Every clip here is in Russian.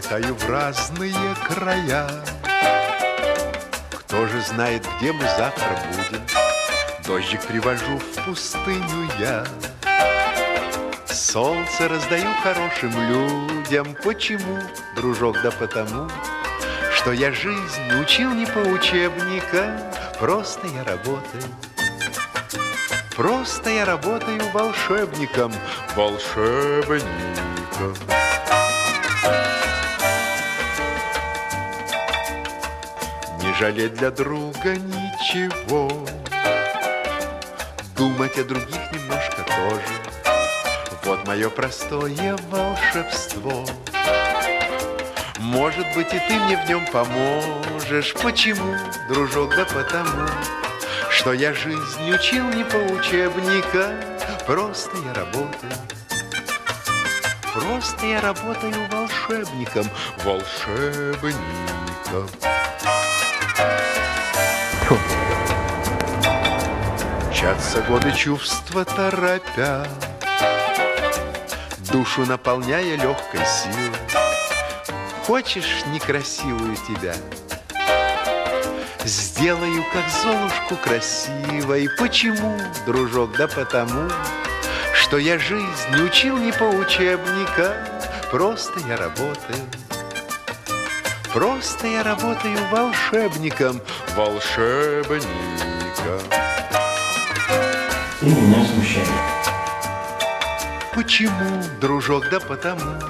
летаю в разные края. Кто же знает, где мы завтра будем? Дождик привожу в пустыню я. Солнце раздаю хорошим людям. Почему, дружок, да потому, что я жизнь учил не по учебникам, просто я работаю. Просто я работаю волшебником, волшебником. Жалеть для друга ничего, Думать о других немножко тоже. Вот мое простое волшебство. Может быть, и ты мне в нем поможешь. Почему, дружок, да потому, что я жизнь учил не по учебникам, просто я работаю. Просто я работаю волшебником, волшебником. Мчатся годы чувства торопя, Душу наполняя легкой силой. Хочешь некрасивую тебя? Сделаю, как Золушку красивой. Почему, дружок? Да потому, что я жизнь учил не по учебникам, Просто я работаю. Просто я работаю волшебником, волшебником. Ты меня смущаешь. Почему, дружок, да потому,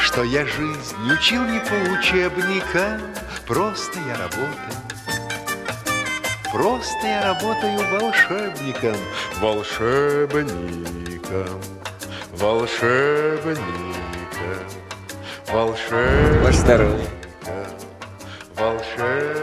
что я жизнь учил не по учебникам, просто я работаю. Просто я работаю волшебником, волшебником, волшебником, волшебником. Ваше здоровье. girl.